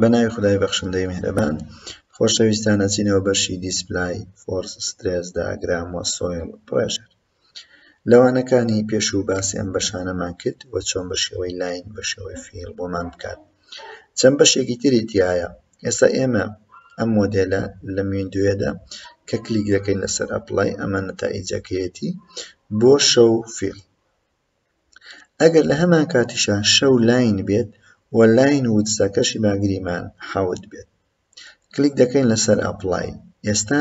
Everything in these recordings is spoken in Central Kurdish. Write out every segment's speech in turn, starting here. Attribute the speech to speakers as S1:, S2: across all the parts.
S1: بە ناوی خدای بەخشندەی مهرەبان خۆشەویستان ئەچینەوە بەشی دیسپلای فۆرس سترێس داگرام و سۆیل پڕێشر لەوانەکانی پێش و باسی ئەم بەشانەمان کرد و چۆن بە شێوەی لاین بە شێوەی فیل بۆمان بکات چەند بەشێکی تری تایە ئێستا ئێمە ئەم مۆدێلە لە میندوێدا کە کلیک دەکەین لەسەر ئەپلای ئەمە نەتائیجەکەیەتی بۆ شەو فیل ئەگەر لە هەمانکاتیشا شەو لاین بێت و لاین وودسەکەشی با گریمان 7 بێت کلیک دەکەین لەسەر ئەپڵای ئێستا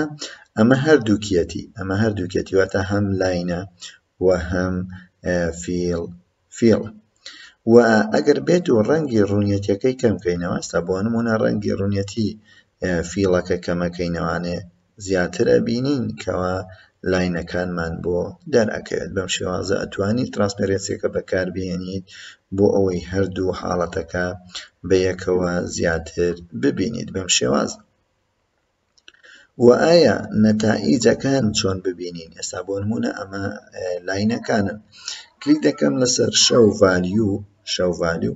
S1: ئەمە هەردووکیەتی ئەمە هەردووکیەتی واتە هەم لاینە و هەم فیڵ فیڵە و ئەگەر بێت و ڕەنگی ڕوونیەتەکەی کەم کەینەوە ئێستا بۆ نمونە ڕەنگی ڕوونیەتی فیڵەکە کەمەکەینەوانێ زیاتر ئەبینین کەوا لاینەکانمان بۆ دەرئەکەوێت بەم شێوازە ئەتوانی ترانسپەرێنسیەکە بەکار بهێنیت بۆ ئەوەی هەردوو حاڵەتەکە بە یەکەوە زیاتر ببینیت بەم شێواز و ئایا نەتائیجەکان چۆن ببینین ئێستا بۆ نمونە ئەمە لاینەکانن کلیک دەکەم لەسەر شەو ڤالیو شەو ڤالیو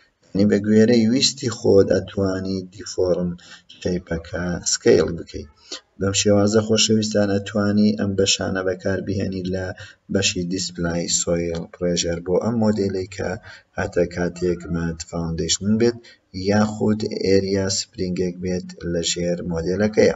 S1: یانی بە گوێرەی ویستی خۆت ئەتوانی دیفۆڕم شەیپەکە سکەیڵ بکەی بەم شێوازە خۆشەویستان ئەتوانی ئەم بەشانە بەکار بهێنی لە بەشی دیسپلای سۆیڵ پڕێژەر بۆ ئەم مۆدێلەی کە هاتە کاتێک مات فاوندەیشن بێت یاخود ئێریا سپرینگێک بێت لە ژێر مۆدێلەکەیە.